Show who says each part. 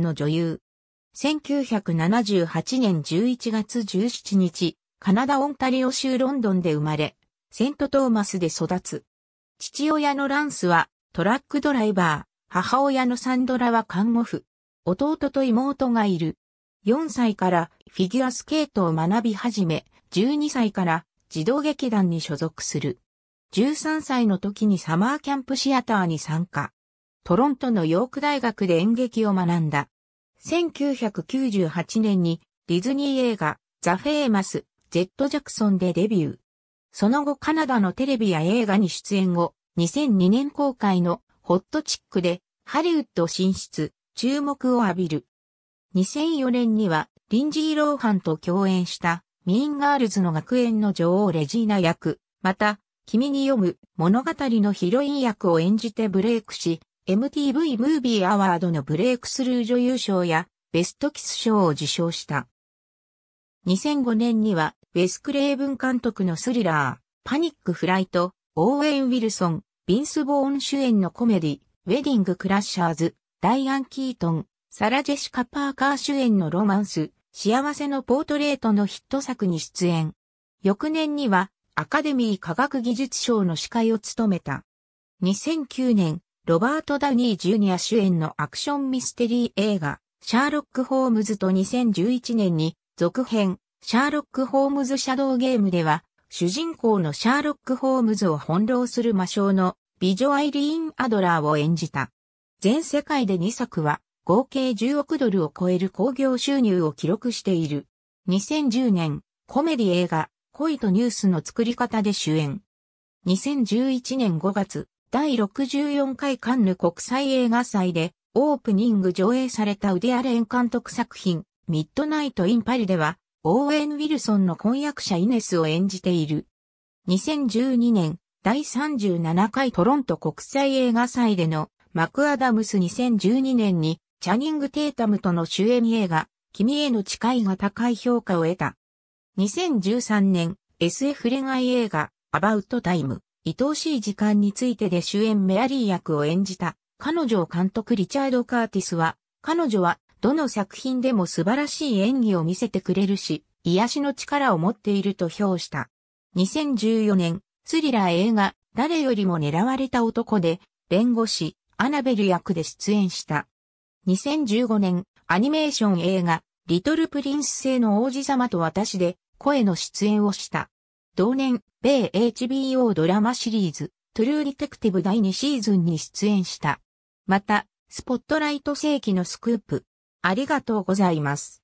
Speaker 1: の女優。1978年11月17日、カナダオンタリオ州ロンドンで生まれ、セントトーマスで育つ。父親のランスはトラックドライバー、母親のサンドラは看護婦。弟と妹がいる。4歳からフィギュアスケートを学び始め、12歳から児童劇団に所属する。13歳の時にサマーキャンプシアターに参加。トロントのヨーク大学で演劇を学んだ。1998年にディズニー映画ザ・フェーマス・ジェット・ジャクソンでデビュー。その後カナダのテレビや映画に出演後、2002年公開のホットチックでハリウッド進出、注目を浴びる。2004年にはリンジー・ローハンと共演したミーンガールズの学園の女王レジーナ役、また、君に読む物語のヒロイン役を演じてブレイクし、MTV ムービーアワードのブレイクスルー女優賞やベストキス賞を受賞した。2005年には、ウェス・クレーブン監督のスリラー、パニック・フライト、オーウェン・ウィルソン、ビンス・ボーン主演のコメディ、ウェディング・クラッシャーズ、ダイアン・キートン、サラ・ジェシカ・パーカー主演のロマンス、幸せのポートレートのヒット作に出演。翌年にはアカデミー科学技術賞の司会を務めた。2009年、ロバート・ダニー・ジュニア主演のアクションミステリー映画、シャーロック・ホームズと2011年に続編、シャーロック・ホームズ・シャドウゲームでは、主人公のシャーロック・ホームズを翻弄する魔性の美女アイリーン・アドラーを演じた。全世界で2作は合計10億ドルを超える興行収入を記録している。2010年、コメディ映画、恋とニュースの作り方で主演。2011年5月、第64回カンヌ国際映画祭でオープニング上映されたウディアレン監督作品、ミッドナイト・イン・パリでは、オーウェン・ウィルソンの婚約者イネスを演じている。2012年、第37回トロント国際映画祭でのマクアダムス2012年にチャニング・テータムとの主演映画、君への誓いが高い評価を得た。2013年、SF 恋愛映画、アバウトタイム、愛おしい時間についてで主演メアリー役を演じた、彼女を監督リチャード・カーティスは、彼女は、どの作品でも素晴らしい演技を見せてくれるし、癒しの力を持っていると評した。2014年、スリラー映画、誰よりも狙われた男で、弁護士、アナベル役で出演した。2015年、アニメーション映画、リトルプリンス製の王子様と私で、声の出演をした。同年、米 HBO ドラマシリーズ、トゥルーディテクティブ第2シーズンに出演した。また、スポットライト世紀のスクープ。ありがとうございます。